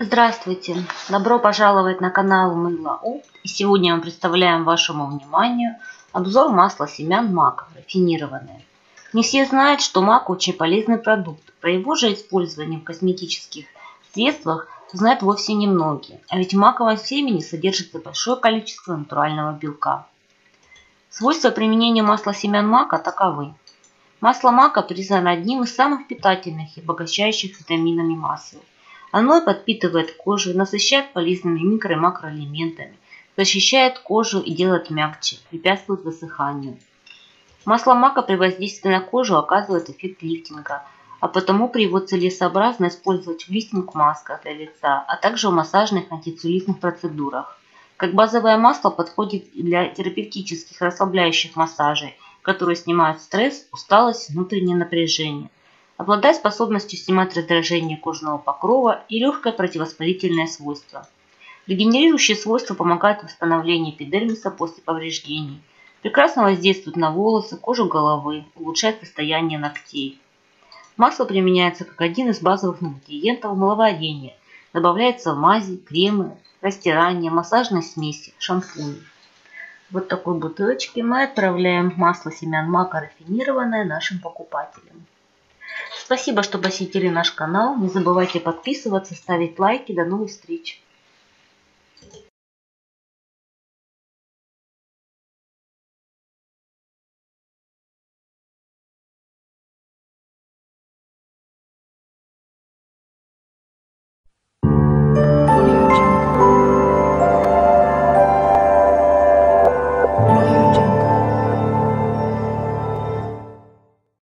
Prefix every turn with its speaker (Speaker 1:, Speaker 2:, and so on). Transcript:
Speaker 1: Здравствуйте! Добро пожаловать на канал Мыло Опт. И сегодня мы представляем вашему вниманию обзор масла семян мака рафинированное. Не все знают, что мак очень полезный продукт. Про его же использование в косметических средствах знают вовсе немногие. А ведь в маковом семени содержится большое количество натурального белка. Свойства применения масла семян мака таковы. Масло мака признано одним из самых питательных и обогащающих витаминами масел. Оно подпитывает кожу, насыщает полезными микро- и макроэлементами, защищает кожу и делает мягче, препятствует высыханию. Масло мака при воздействии на кожу оказывает эффект лифтинга, а потому при его целесообразно использовать в лифтинг-масках для лица, а также в массажных антицеллюлитных процедурах. Как базовое масло подходит для терапевтических расслабляющих массажей, которые снимают стресс, усталость, внутреннее напряжение. Обладает способностью снимать раздражение кожного покрова и легкое противовоспалительное свойство. Регенерирующие свойства помогают в восстановлении эпидермиса после повреждений. Прекрасно воздействует на волосы, кожу головы, улучшает состояние ногтей. Масло применяется как один из базовых ингредиентов мыловарения. Добавляется в мази, кремы, растирания, массажной смеси, шампуни. Вот такой бутылочке мы отправляем масло семян мака рафинированное нашим покупателям. Спасибо, что посетили наш канал. Не забывайте подписываться, ставить лайки. До новых встреч!